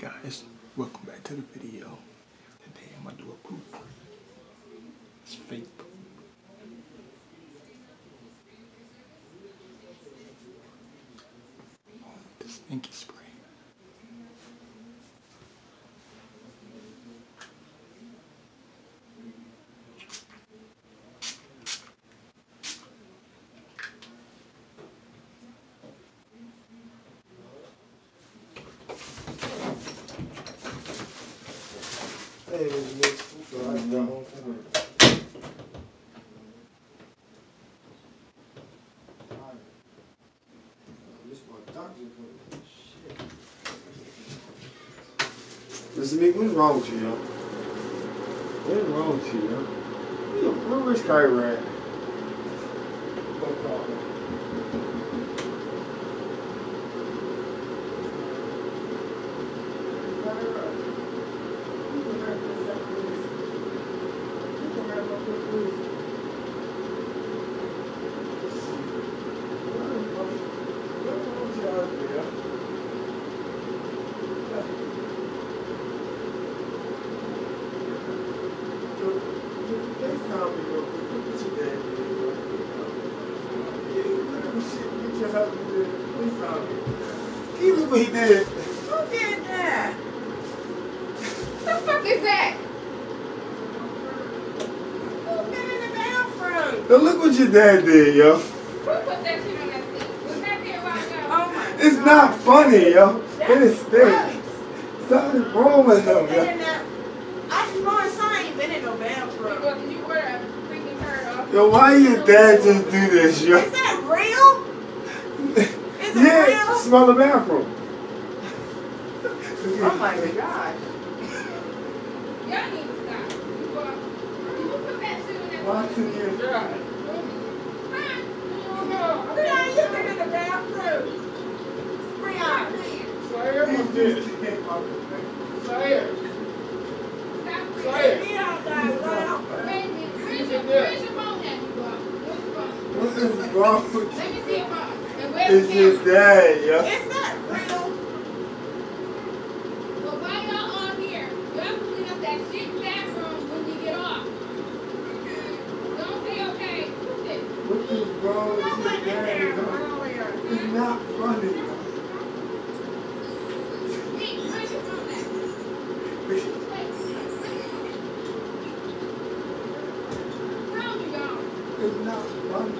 guys, welcome back to the video. Today I'm gonna do a poop. It's fake poop. This stinky spray. Hey, Nick. So I got home from work. This my doctor's appointment. Shit. Listen, Nick, what's wrong with you, yo? What's wrong with you, yo? You a real rich guy, right? He look what he did. Who did that? The fuck is that? Who been in the bathroom? Now look what your dad did, yo. Who put that shit on that seat? Was that there right now? It's God. not funny, yo. That's It is stink. Something's wrong with him, yo. that- I swear son ain't been in no bathroom. Yo, why your dad just do this, yo? Is that real? Is it Yeah, real? smell the bathroom. Oh my god. Y'all need to stop. You go- you put that shit on that Why to you? Huh? Breon, you been in the bathroom. Breon. He just came out Stop Breon got bathroom. Wait. Where's your, phone at, you go? Where's your phone? What is wrong with Let me see your phone. It's the your camera? dad, yo. Is that real? Well, while y'all on here, y'all clean up that shit bathroom when you get off. Don't say okay. What is wrong with went your dad, earlier. It's not funny. Hey, where's your phone at? Wait. Where you going? It's not funny.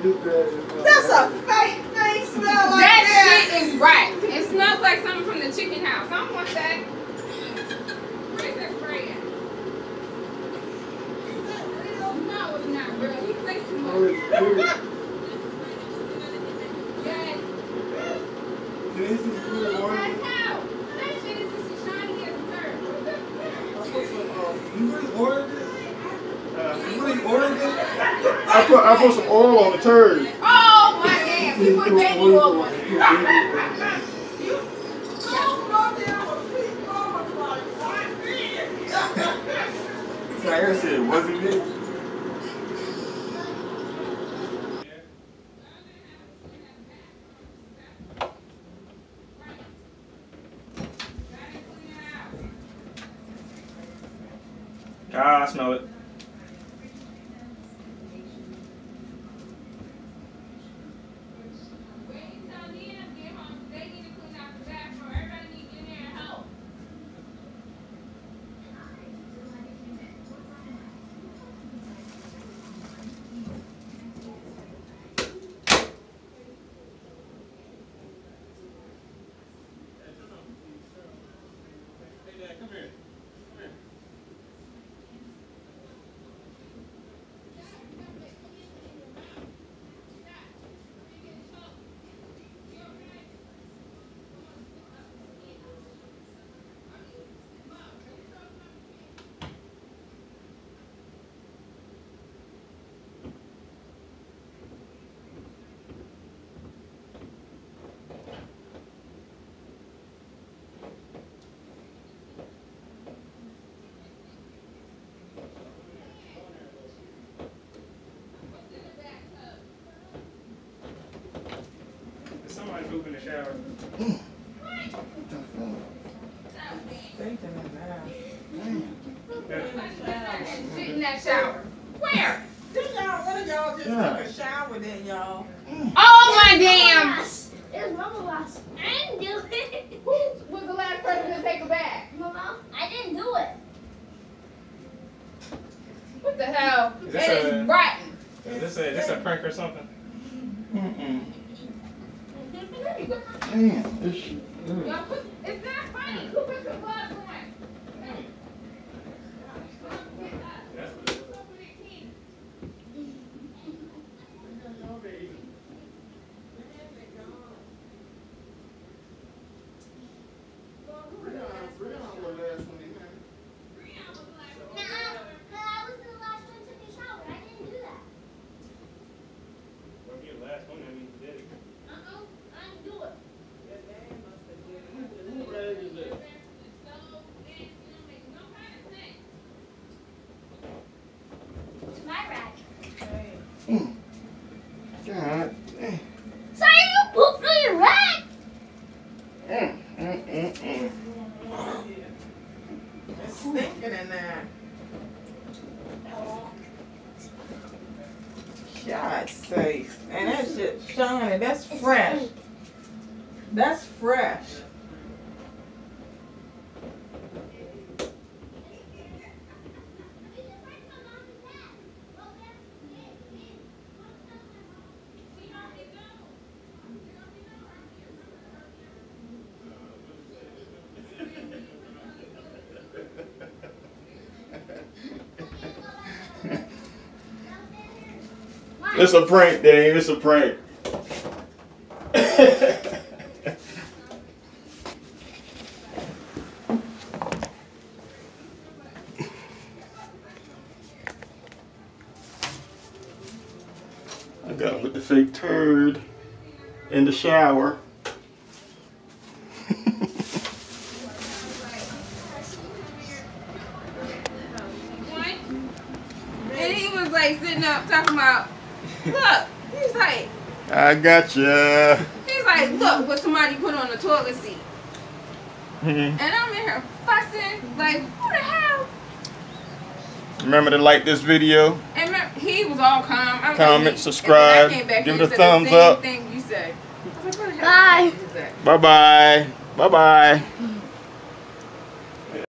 That's a fake face smell like That that. shit is right. It smells like something from the chicken house. I don't want that. Where's that spray at? Is that real? Oh, it's clear. Yes. This is clear water. That's how. That shit is just as shiny as a turd. I put some, um, you really ordered it? Uh, you really ordered it? I put, I put some oil on the turd. Oh my God! You put baby oil on it. You don't know there was people like, why me? Like I said, wasn't it? Ah, I smell it. Wait until Nina get home. They need to clean out the bathroom. Everybody need to get in there and help. Somebody poop in the shower. Thinking of that. Shit in that shower. Where? Did y'all, one of y'all just Yeah. took a shower then, y'all? Oh my damn! It was Mama last. I didn't do it. Who was the last person to take a bath? Mama, I didn't do it. What the hell? Is this is a- rotten. Is this a, this a prank or something? Mm-mm. Damn, this shit. Y'all it's not funny. Who put the gloves on? Hey. That's what it is. Nah, I was the last one to take a shower. I didn't do that. Well, if you're the last one, that means you did it. Uh-uh, I didn't do it. It's my rag. God damn. Sorry, you pooped on your rag. Mm, mm, mm, mm. It's stinking in there. God sakes. And that's shit shiny. That's fresh. That's fresh. It's a prank, Dave. It's a prank. I got with the fake turd in the shower. And he was like sitting up talking about, look, he's like, I got ya. he's like, look what somebody put on the toilet seat. Mhm. And I'm in here fussing, like, who the hell? Remember to like this video. And remember, he was all calm. I was Comment, like, subscribe, and then I came back give and it a thumbs up. Thing you said. Like, what the hell Bye. Bye bye. Bye bye.